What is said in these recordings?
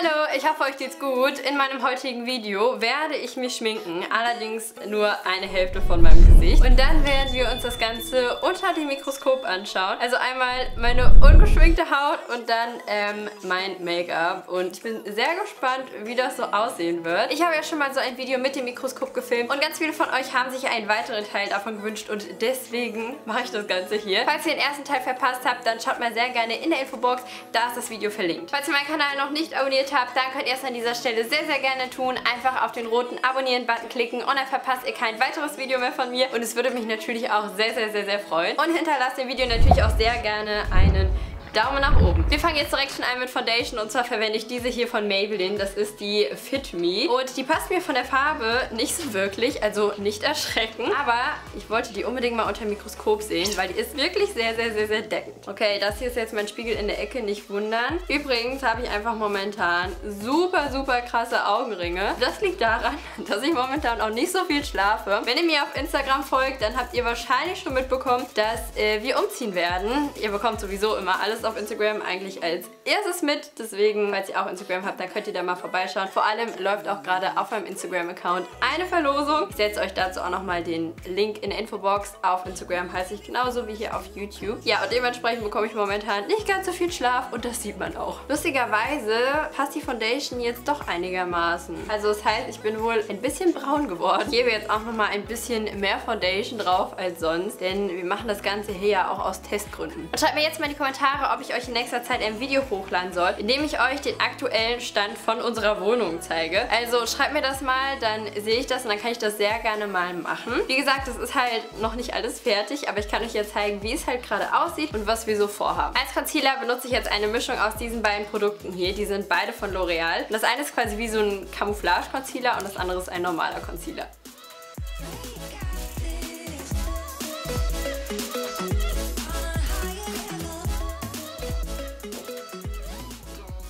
Hallo, ich hoffe euch geht's gut. In meinem heutigen Video werde ich mich schminken, allerdings nur eine Hälfte von meinem Gesicht. Und dann werden wir uns das Ganze unter dem Mikroskop anschauen. Also einmal meine ungeschminkte Haut und dann ähm, mein Make-up. Und ich bin sehr gespannt, wie das so aussehen wird. Ich habe ja schon mal so ein Video mit dem Mikroskop gefilmt und ganz viele von euch haben sich einen weiteren Teil davon gewünscht und deswegen mache ich das Ganze hier. Falls ihr den ersten Teil verpasst habt, dann schaut mal sehr gerne in der Infobox, da ist das Video verlinkt. Falls ihr meinen Kanal noch nicht abonniert abonniert habt, dann könnt ihr es an dieser Stelle sehr, sehr gerne tun. Einfach auf den roten Abonnieren-Button klicken und dann verpasst ihr kein weiteres Video mehr von mir. Und es würde mich natürlich auch sehr, sehr, sehr, sehr freuen. Und hinterlasst dem Video natürlich auch sehr gerne einen Daumen nach oben. Wir fangen jetzt direkt schon an mit Foundation und zwar verwende ich diese hier von Maybelline. Das ist die Fit Me und die passt mir von der Farbe nicht so wirklich, also nicht erschrecken. Aber ich wollte die unbedingt mal unter dem Mikroskop sehen, weil die ist wirklich sehr, sehr, sehr, sehr deckend. Okay, das hier ist jetzt mein Spiegel in der Ecke, nicht wundern. Übrigens habe ich einfach momentan super, super krasse Augenringe. Das liegt daran, dass ich momentan auch nicht so viel schlafe. Wenn ihr mir auf Instagram folgt, dann habt ihr wahrscheinlich schon mitbekommen, dass äh, wir umziehen werden. Ihr bekommt sowieso immer alles auf Instagram eigentlich als erstes mit. Deswegen, falls ihr auch Instagram habt, dann könnt ihr da mal vorbeischauen. Vor allem läuft auch gerade auf meinem Instagram-Account eine Verlosung. Ich setze euch dazu auch nochmal den Link in der Infobox. Auf Instagram heiße ich genauso wie hier auf YouTube. Ja, und dementsprechend bekomme ich momentan nicht ganz so viel Schlaf und das sieht man auch. Lustigerweise passt die Foundation jetzt doch einigermaßen. Also das heißt, ich bin wohl ein bisschen braun geworden. Ich gebe jetzt auch nochmal ein bisschen mehr Foundation drauf als sonst, denn wir machen das Ganze hier ja auch aus Testgründen. Und schreibt mir jetzt mal in die Kommentare, ob ich euch in nächster Zeit ein Video hochladen soll, in dem ich euch den aktuellen Stand von unserer Wohnung zeige. Also schreibt mir das mal, dann sehe ich das und dann kann ich das sehr gerne mal machen. Wie gesagt, es ist halt noch nicht alles fertig, aber ich kann euch jetzt zeigen, wie es halt gerade aussieht und was wir so vorhaben. Als Concealer benutze ich jetzt eine Mischung aus diesen beiden Produkten hier. Die sind beide von L'Oreal. Das eine ist quasi wie so ein Camouflage-Concealer und das andere ist ein normaler Concealer.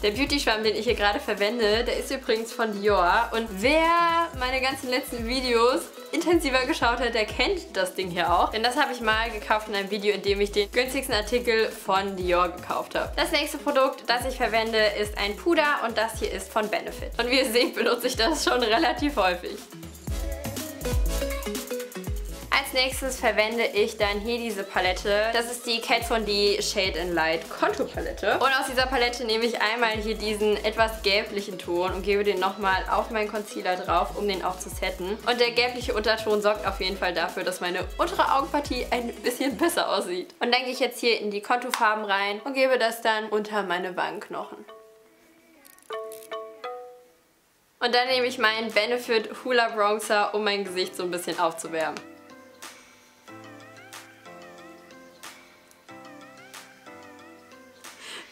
Der Beauty-Schwamm, den ich hier gerade verwende, der ist übrigens von Dior. Und wer meine ganzen letzten Videos intensiver geschaut hat, der kennt das Ding hier auch. Denn das habe ich mal gekauft in einem Video, in dem ich den günstigsten Artikel von Dior gekauft habe. Das nächste Produkt, das ich verwende, ist ein Puder und das hier ist von Benefit. Und wie ihr seht, benutze ich das schon relativ häufig. Als nächstes verwende ich dann hier diese Palette. Das ist die Kat von D Shade and Light Contour Palette. Und aus dieser Palette nehme ich einmal hier diesen etwas gelblichen Ton und gebe den nochmal auf meinen Concealer drauf, um den auch zu setten. Und der gelbliche Unterton sorgt auf jeden Fall dafür, dass meine untere Augenpartie ein bisschen besser aussieht. Und dann gehe ich jetzt hier in die Konturfarben rein und gebe das dann unter meine Wangenknochen. Und dann nehme ich meinen Benefit Hula Bronzer, um mein Gesicht so ein bisschen aufzuwärmen.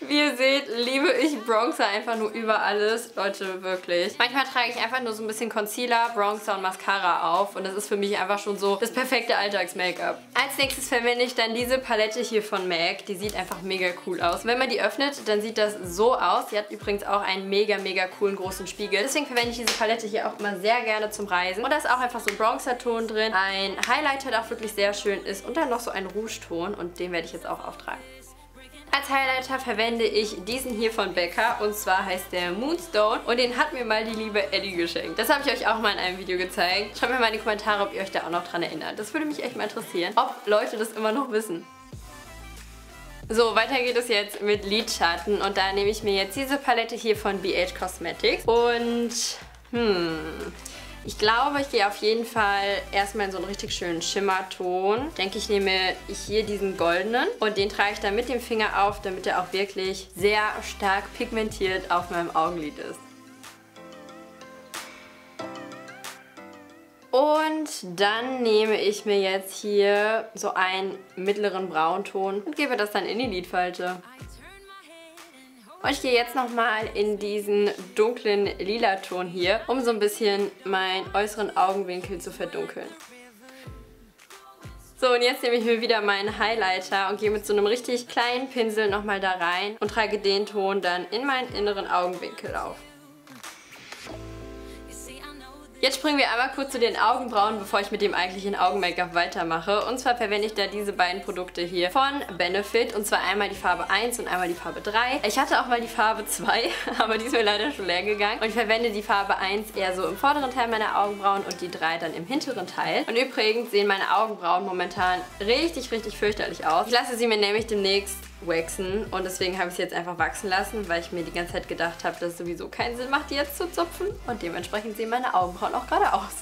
Wie ihr seht, liebe ich Bronzer einfach nur über alles. Leute, wirklich. Manchmal trage ich einfach nur so ein bisschen Concealer, Bronzer und Mascara auf. Und das ist für mich einfach schon so das perfekte Alltags-Make-up. Als nächstes verwende ich dann diese Palette hier von MAC. Die sieht einfach mega cool aus. Wenn man die öffnet, dann sieht das so aus. Sie hat übrigens auch einen mega, mega coolen großen Spiegel. Deswegen verwende ich diese Palette hier auch immer sehr gerne zum Reisen. Und da ist auch einfach so ein Bronzer-Ton drin. Ein Highlighter, der auch wirklich sehr schön ist. Und dann noch so ein Rouge-Ton. Und den werde ich jetzt auch auftragen. Als Highlighter verwende ich diesen hier von Becca und zwar heißt der Moonstone und den hat mir mal die liebe Ellie geschenkt. Das habe ich euch auch mal in einem Video gezeigt. Schreibt mir mal in die Kommentare, ob ihr euch da auch noch dran erinnert. Das würde mich echt mal interessieren, ob Leute das immer noch wissen. So, weiter geht es jetzt mit Lidschatten und da nehme ich mir jetzt diese Palette hier von BH Cosmetics und hm, ich glaube, ich gehe auf jeden Fall erstmal in so einen richtig schönen Schimmerton. Ich denke, ich nehme hier diesen goldenen und den trage ich dann mit dem Finger auf, damit er auch wirklich sehr stark pigmentiert auf meinem Augenlid ist. Und dann nehme ich mir jetzt hier so einen mittleren Braunton und gebe das dann in die Lidfalte. Und ich gehe jetzt nochmal in diesen dunklen lila Ton hier, um so ein bisschen meinen äußeren Augenwinkel zu verdunkeln. So, und jetzt nehme ich mir wieder meinen Highlighter und gehe mit so einem richtig kleinen Pinsel nochmal da rein und trage den Ton dann in meinen inneren Augenwinkel auf. Jetzt springen wir einmal kurz zu den Augenbrauen, bevor ich mit dem eigentlichen Augen-Make-up weitermache. Und zwar verwende ich da diese beiden Produkte hier von Benefit. Und zwar einmal die Farbe 1 und einmal die Farbe 3. Ich hatte auch mal die Farbe 2, aber die ist mir leider schon leer gegangen. Und ich verwende die Farbe 1 eher so im vorderen Teil meiner Augenbrauen und die 3 dann im hinteren Teil. Und übrigens sehen meine Augenbrauen momentan richtig, richtig fürchterlich aus. Ich lasse sie mir nämlich demnächst waxen und deswegen habe ich sie jetzt einfach wachsen lassen, weil ich mir die ganze Zeit gedacht habe, dass es sowieso keinen Sinn macht, die jetzt zu zupfen und dementsprechend sehen meine Augenbrauen auch gerade aus.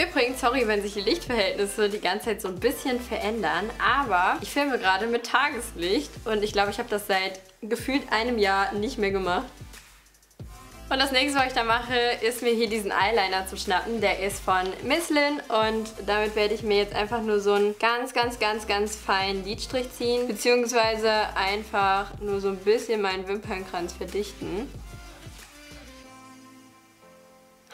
Übrigens, sorry, wenn sich die Lichtverhältnisse die ganze Zeit so ein bisschen verändern, aber ich filme gerade mit Tageslicht und ich glaube, ich habe das seit gefühlt einem Jahr nicht mehr gemacht. Und das nächste, was ich da mache, ist mir hier diesen Eyeliner zu schnappen. Der ist von Misslin und damit werde ich mir jetzt einfach nur so einen ganz, ganz, ganz, ganz feinen Lidstrich ziehen. Beziehungsweise einfach nur so ein bisschen meinen Wimpernkranz verdichten.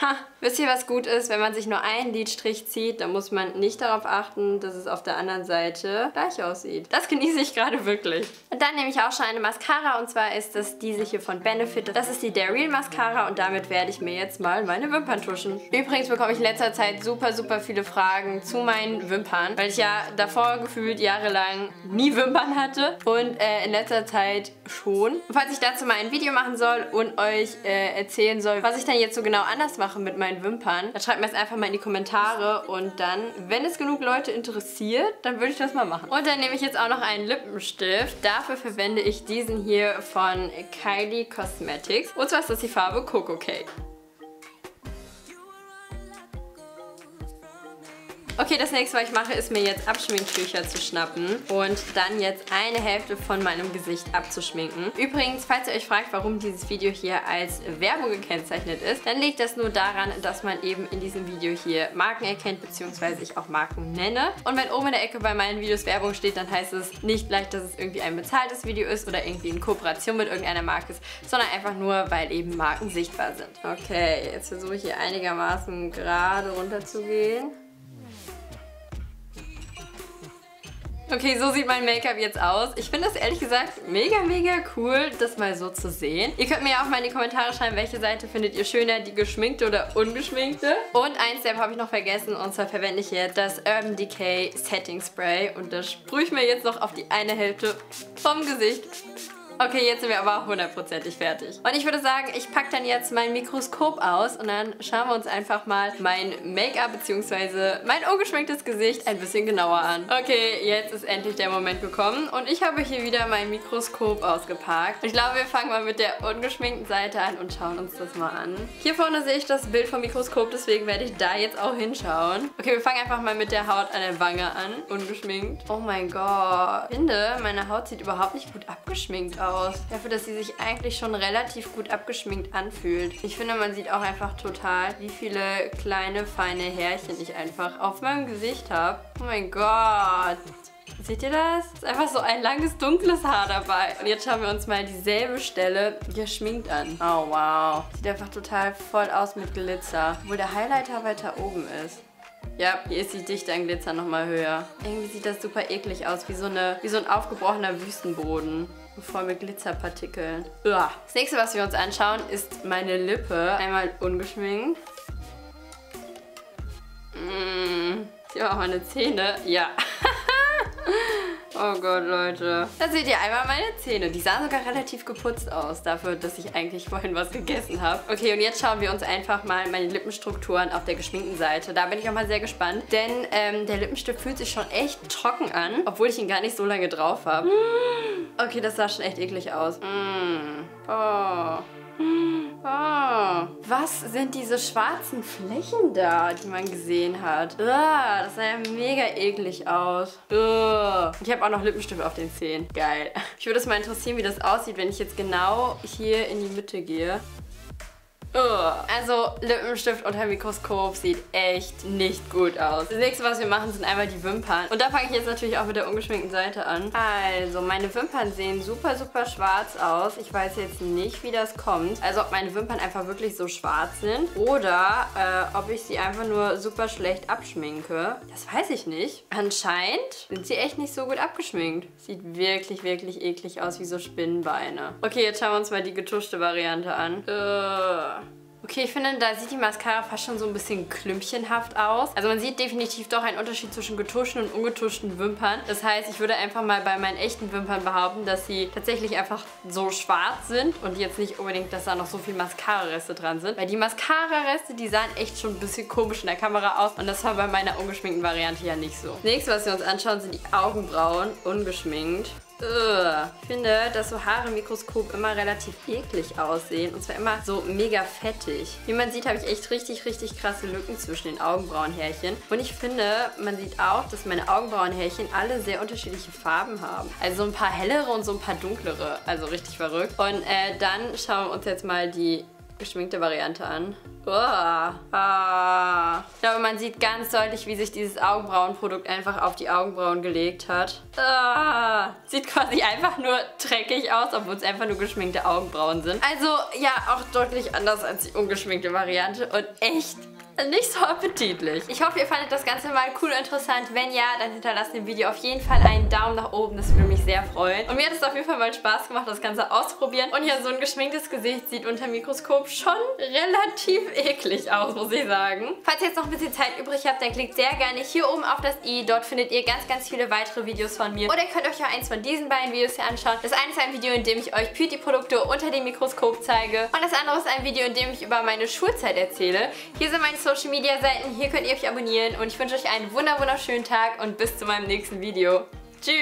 Ha, wisst ihr, was gut ist? Wenn man sich nur einen Lidstrich zieht, dann muss man nicht darauf achten, dass es auf der anderen Seite gleich aussieht. Das genieße ich gerade wirklich. Und dann nehme ich auch schon eine Mascara und zwar ist das diese hier von Benefit. Das ist die Real Mascara und damit werde ich mir jetzt mal meine Wimpern tuschen. Übrigens bekomme ich in letzter Zeit super, super viele Fragen zu meinen Wimpern, weil ich ja davor gefühlt jahrelang nie Wimpern hatte und äh, in letzter Zeit schon. Und falls ich dazu mal ein Video machen soll und euch äh, erzählen soll, was ich dann jetzt so genau anders mache mit meinen Wimpern, dann schreibt mir das einfach mal in die Kommentare und dann, wenn es genug Leute interessiert, dann würde ich das mal machen. Und dann nehme ich jetzt auch noch einen Lippenstift. Dafür verwende ich diesen hier von Kylie Cosmetics. Und zwar ist das die Farbe Coco Cake. Okay, das nächste, was ich mache, ist mir jetzt Abschminktücher zu schnappen und dann jetzt eine Hälfte von meinem Gesicht abzuschminken. Übrigens, falls ihr euch fragt, warum dieses Video hier als Werbung gekennzeichnet ist, dann liegt das nur daran, dass man eben in diesem Video hier Marken erkennt, beziehungsweise ich auch Marken nenne. Und wenn oben in der Ecke bei meinen Videos Werbung steht, dann heißt es nicht gleich, dass es irgendwie ein bezahltes Video ist oder irgendwie in Kooperation mit irgendeiner Marke ist, sondern einfach nur, weil eben Marken sichtbar sind. Okay, jetzt versuche ich hier einigermaßen gerade runter Okay, so sieht mein Make-up jetzt aus. Ich finde das ehrlich gesagt mega, mega cool, das mal so zu sehen. Ihr könnt mir ja auch mal in die Kommentare schreiben, welche Seite findet ihr schöner, die geschminkte oder ungeschminkte. Und ein Step habe ich noch vergessen und zwar verwende ich hier das Urban Decay Setting Spray und das sprühe ich mir jetzt noch auf die eine Hälfte vom Gesicht. Okay, jetzt sind wir aber hundertprozentig fertig. Und ich würde sagen, ich packe dann jetzt mein Mikroskop aus und dann schauen wir uns einfach mal mein Make-up bzw. mein ungeschminktes Gesicht ein bisschen genauer an. Okay, jetzt ist endlich der Moment gekommen und ich habe hier wieder mein Mikroskop ausgepackt. Ich glaube, wir fangen mal mit der ungeschminkten Seite an und schauen uns das mal an. Hier vorne sehe ich das Bild vom Mikroskop, deswegen werde ich da jetzt auch hinschauen. Okay, wir fangen einfach mal mit der Haut an der Wange an, ungeschminkt. Oh mein Gott. Ich finde, meine Haut sieht überhaupt nicht gut abgeschminkt aus aus. Dafür, dass sie sich eigentlich schon relativ gut abgeschminkt anfühlt. Ich finde, man sieht auch einfach total, wie viele kleine, feine Härchen ich einfach auf meinem Gesicht habe. Oh mein Gott. Seht ihr das? Ist einfach so ein langes, dunkles Haar dabei. Und jetzt schauen wir uns mal dieselbe Stelle geschminkt an. Oh, wow. Sieht einfach total voll aus mit Glitzer. Obwohl der Highlighter weiter oben ist. Ja, hier ist die Dichte an Glitzer nochmal höher. Irgendwie sieht das super eklig aus, wie so, eine, wie so ein aufgebrochener Wüstenboden. Voll mit Glitzerpartikeln. Uah. Das nächste, was wir uns anschauen, ist meine Lippe. Einmal ungeschminkt. Mmh. Hier auch meine Zähne. Ja. Oh Gott, Leute. Da seht ihr einmal meine Zähne. Die sahen sogar relativ geputzt aus, dafür, dass ich eigentlich vorhin was gegessen habe. Okay, und jetzt schauen wir uns einfach mal meine Lippenstrukturen auf der geschminkten Seite. Da bin ich auch mal sehr gespannt, denn ähm, der Lippenstift fühlt sich schon echt trocken an, obwohl ich ihn gar nicht so lange drauf habe. Okay, das sah schon echt eklig aus. Mm. Oh. Oh, was sind diese schwarzen Flächen da, die man gesehen hat? Uah, das sah ja mega eklig aus. Uah. Ich habe auch noch Lippenstift auf den Zähnen. Geil. Ich würde es mal interessieren, wie das aussieht, wenn ich jetzt genau hier in die Mitte gehe. Also Lippenstift unter Mikroskop sieht echt nicht gut aus. Das nächste, was wir machen, sind einmal die Wimpern. Und da fange ich jetzt natürlich auch mit der ungeschminkten Seite an. Also, meine Wimpern sehen super, super schwarz aus. Ich weiß jetzt nicht, wie das kommt. Also, ob meine Wimpern einfach wirklich so schwarz sind oder äh, ob ich sie einfach nur super schlecht abschminke. Das weiß ich nicht. Anscheinend sind sie echt nicht so gut abgeschminkt. Sieht wirklich, wirklich eklig aus, wie so Spinnenbeine. Okay, jetzt schauen wir uns mal die getuschte Variante an. Äh... Okay, ich finde, da sieht die Mascara fast schon so ein bisschen klümpchenhaft aus. Also man sieht definitiv doch einen Unterschied zwischen getuschten und ungetuschten Wimpern. Das heißt, ich würde einfach mal bei meinen echten Wimpern behaupten, dass sie tatsächlich einfach so schwarz sind und jetzt nicht unbedingt, dass da noch so viel Mascara-Reste dran sind. Weil die Mascara-Reste, die sahen echt schon ein bisschen komisch in der Kamera aus und das war bei meiner ungeschminkten Variante ja nicht so. Das nächste, was wir uns anschauen, sind die Augenbrauen, ungeschminkt. Ugh. Ich finde, dass so Haare im Mikroskop immer relativ eklig aussehen. Und zwar immer so mega fettig. Wie man sieht, habe ich echt richtig, richtig krasse Lücken zwischen den Augenbrauenhärchen. Und ich finde, man sieht auch, dass meine Augenbrauenhärchen alle sehr unterschiedliche Farben haben. Also so ein paar hellere und so ein paar dunklere. Also richtig verrückt. Und äh, dann schauen wir uns jetzt mal die geschminkte Variante an. Oh, ah. Ich glaube, man sieht ganz deutlich, wie sich dieses Augenbrauenprodukt einfach auf die Augenbrauen gelegt hat. Ah. Sieht quasi einfach nur dreckig aus, obwohl es einfach nur geschminkte Augenbrauen sind. Also ja, auch deutlich anders als die ungeschminkte Variante und echt nicht so appetitlich. Ich hoffe, ihr fandet das Ganze mal cool und interessant. Wenn ja, dann hinterlasst dem Video auf jeden Fall einen Daumen nach oben. Das würde mich sehr freuen. Und mir hat es auf jeden Fall mal Spaß gemacht, das Ganze auszuprobieren. Und ja, so ein geschminktes Gesicht sieht unter Mikroskop schon relativ eklig aus, muss ich sagen. Falls ihr jetzt noch ein bisschen Zeit übrig habt, dann klickt sehr gerne hier oben auf das i. Dort findet ihr ganz, ganz viele weitere Videos von mir. Oder ihr könnt euch auch eins von diesen beiden Videos hier anschauen. Das eine ist ein Video, in dem ich euch Beauty-Produkte unter dem Mikroskop zeige. Und das andere ist ein Video, in dem ich über meine Schulzeit erzähle. Hier sind meine Social Media Seiten. Hier könnt ihr euch abonnieren und ich wünsche euch einen wunderschönen Tag und bis zu meinem nächsten Video. Tschüss!